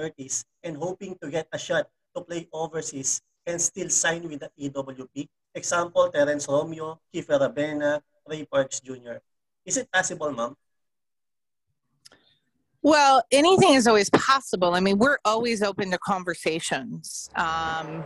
30s and hoping to get a shot to play overseas and still sign with the EWP? Example, Terrence Romeo, Kiefer Ravena, Ray Parks Jr. Is it possible, ma'am? Well, anything is always possible. I mean, we're always open to conversations. Um,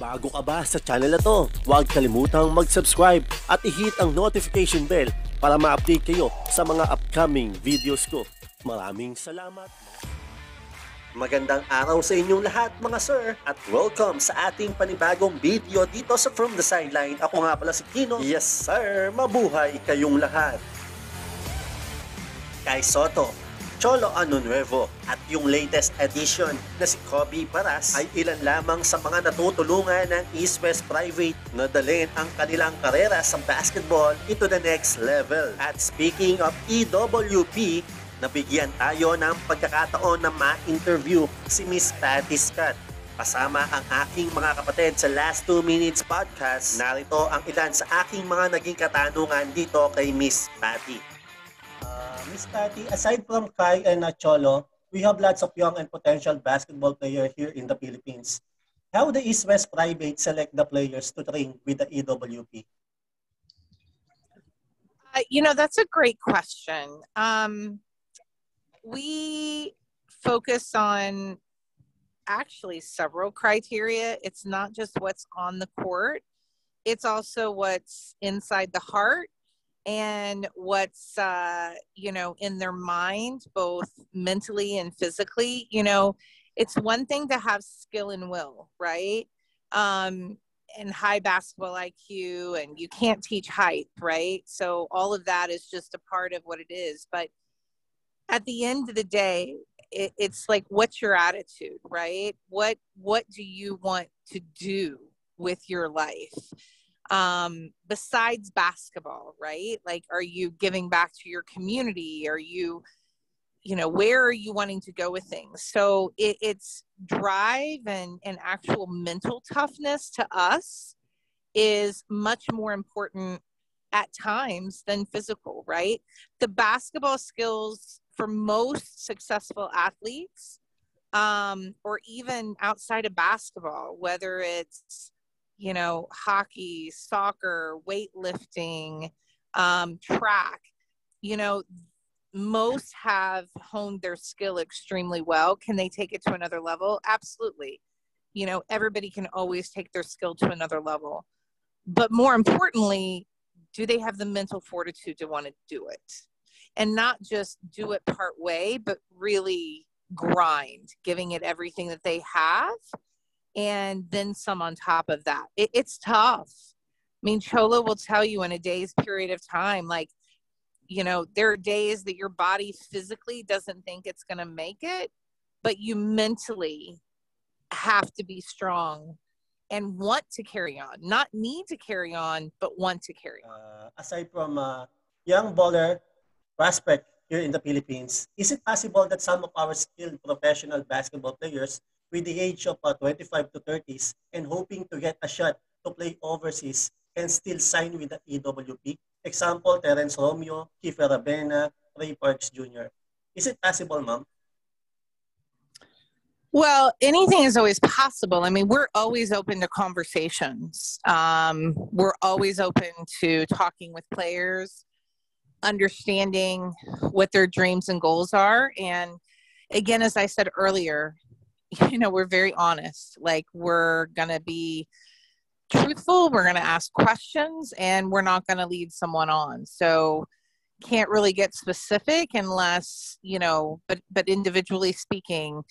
Bago ka ba sa channel na to, huwag kalimutang mag-subscribe at i-hit ang notification bell para ma-update kayo sa mga upcoming videos ko. Maraming salamat! Magandang araw sa inyong lahat mga sir at welcome sa ating panibagong video dito sa From the Sideline. Ako nga pala si Kino. Yes sir, mabuhay kayong lahat. Kay Soto, Cholo Ano Nuevo at yung latest edition na si Kobe Paras ay ilan lamang sa mga natutulungan ng East West Private na dalhin ang kanilang karera sa basketball into the next level. At speaking of EWP, nabigyan tayo ng pagkakataon na ma-interview si Miss Patty Scott. Kasama ang aking mga kapatid sa Last 2 Minutes Podcast, narito ang ilan sa aking mga naging katanungan dito kay Miss Patty. Miss Patty, aside from Kai and uh, Cholo, we have lots of young and potential basketball players here in the Philippines. How the East West Private select the players to train with the EWP? Uh, you know, that's a great question. Um, we focus on actually several criteria. It's not just what's on the court, it's also what's inside the heart and what's uh, you know in their mind both mentally and physically you know it's one thing to have skill and will right? Um and high basketball iq and you can't teach height right? So all of that is just a part of what it is. But at the end of the day it, it's like what's your attitude right? What what do you want to do with your life um besides basketball right? Like are you giving back to your community? Are you you know where are you wanting to go with things? So it, it's drive and and actual mental toughness to us is much more important at times than physical right? The basketball skills for most successful athletes um, or even outside of basketball, whether it's, you know, hockey, soccer, weightlifting, um, track, you know, most have honed their skill extremely well. Can they take it to another level? Absolutely. You know, everybody can always take their skill to another level. But more importantly, do they have the mental fortitude to want to do it? and not just do it part way, but really grind, giving it everything that they have and then some on top of that. It, it's tough. I mean, Cholo will tell you in a day's period of time, like, you know, there are days that your body physically doesn't think it's going to make it, but you mentally have to be strong and want to carry on, not need to carry on, but want to carry on. Uh, aside from uh, young baller prospect here in the Philippines, is it possible that some of our skilled professional basketball players with the age of uh, 25 to 30s and hoping to get a shot to play overseas can still sign with the EWP? Example, Terrence Romeo, Kiefer Ravena, Ray Parks Jr. Is it possible, ma'am? Well, anything is always possible. I mean, we're always open to conversations. Um, we're always open to talking with players understanding what their dreams and goals are. And again, as I said earlier, you know, we're very honest. Like, we're to be truthful, we're to ask questions, and we're not to lead someone on. So, can't really get specific unless you know but but individually speaking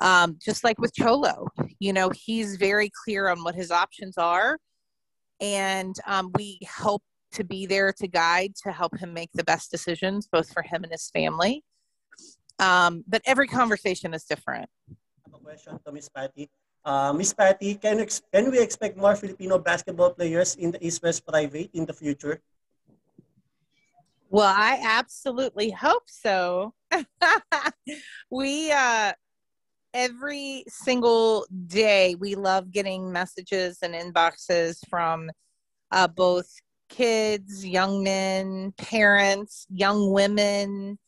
um just like with cholo you know he's very clear on what his options are and um, we help to be there to guide to help him make the best decisions both for him and his family um, but every conversation is different question to miss patty. Uh, miss patty can, can we expect more filipino basketball players in the east west private in the future? Well i absolutely hope so. We uh every single day we love getting messages and inboxes from uh, both kids, young men, parents, young women,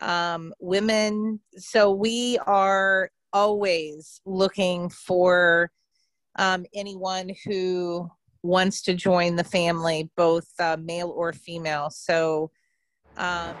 um, women. So we are always looking for um, anyone who wants to join the family, both uh, male or female. So um,